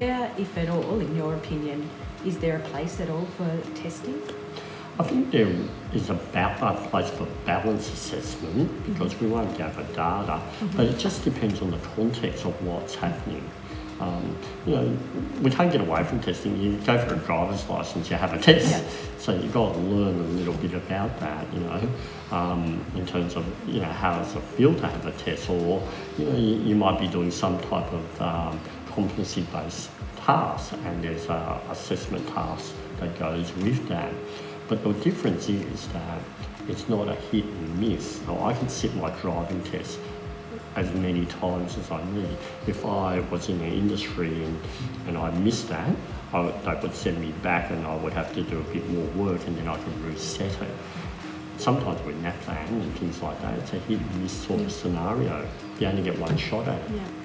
Yeah, if at all, in your opinion, is there a place at all for testing? I think there is about a place for balance assessment because we won't gather data, but it just depends on the context of what's happening. Um, you know, we can't get away from testing. You go for a driver's license, you have a test, Yeah. so you've got to learn a little bit about that. You know, um, in terms of you know how does it feel to have a test, or you know you, you might be doing some type of um, competency-based task, and there's a assessment task that goes with that. But the difference is that it's not a hit and miss. So I can sit my driving test as many times as I need. If I was in the industry and, and I missed that, I would, they would send me back and I would have to do a bit more work and then I could reset it. Sometimes with NAPLAN and things like that, it's a hit and miss sort of scenario. You only get one shot at it. Yeah.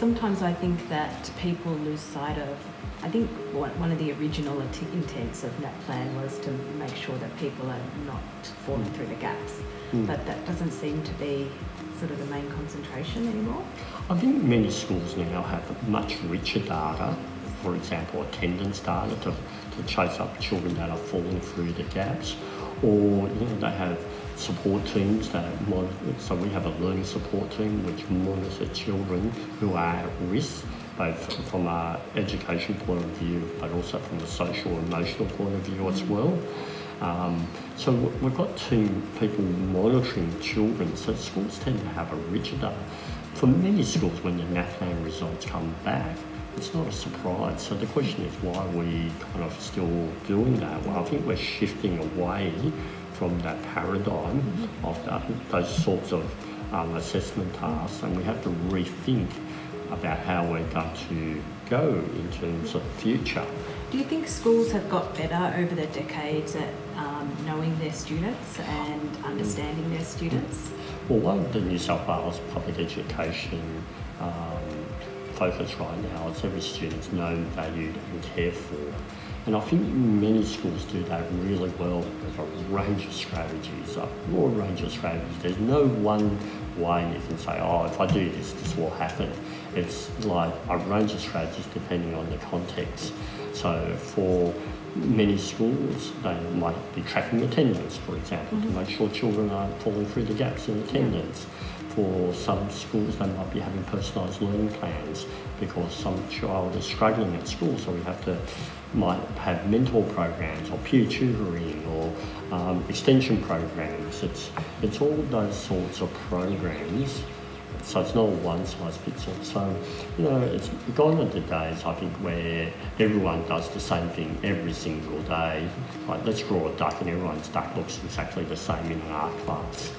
Sometimes I think that people lose sight of. I think one of the original int- intents of NAPLAN was to make sure that people are not falling through the gaps, Mm. but that doesn't seem to be sort of the main concentration anymore. I think many schools now have much richer data, for example, attendance data to, to chase up children that are falling through the gaps, or they have support teams that monitor. So we have a learning support team which monitor children who are at risk, both from a education point of view, but also from a social and emotional point of view as well. Um, so we've got team people monitoring children, so schools tend to have a richer data. For many schools, when the NAPLAN results come back, it's not a surprise. So the question is why are we kind of still doing that? Well, I think we're shifting away from that paradigm of that, those sorts of um, assessment tasks, and we have to rethink about how we're going to go in terms of the future. Do you think schools have got better over the decades at um, knowing their students and understanding their students? Well, one of the New South Wales public education um, focus right now is every student's known, valued and cared for. And I think many schools do that really well. There's a range of strategies, a broad range of strategies. There's no one way you can say, oh, if I do this, this will happen. It's like a range of strategies depending on the context. So for many schools, they might be tracking attendance, for example, to mm-hmm. make sure children aren't falling through the gaps in attendance. For some schools, they might be having personalised learning plans because some child is struggling at school, so we have to might have mentor programs or peer tutoring or um, extension programs. It's it's all those sorts of programs. So it's not one size fits all. So, you know, it's gone the days I think where everyone does the same thing every single day. Like let's draw a duck and everyone's duck looks exactly the same in an art class.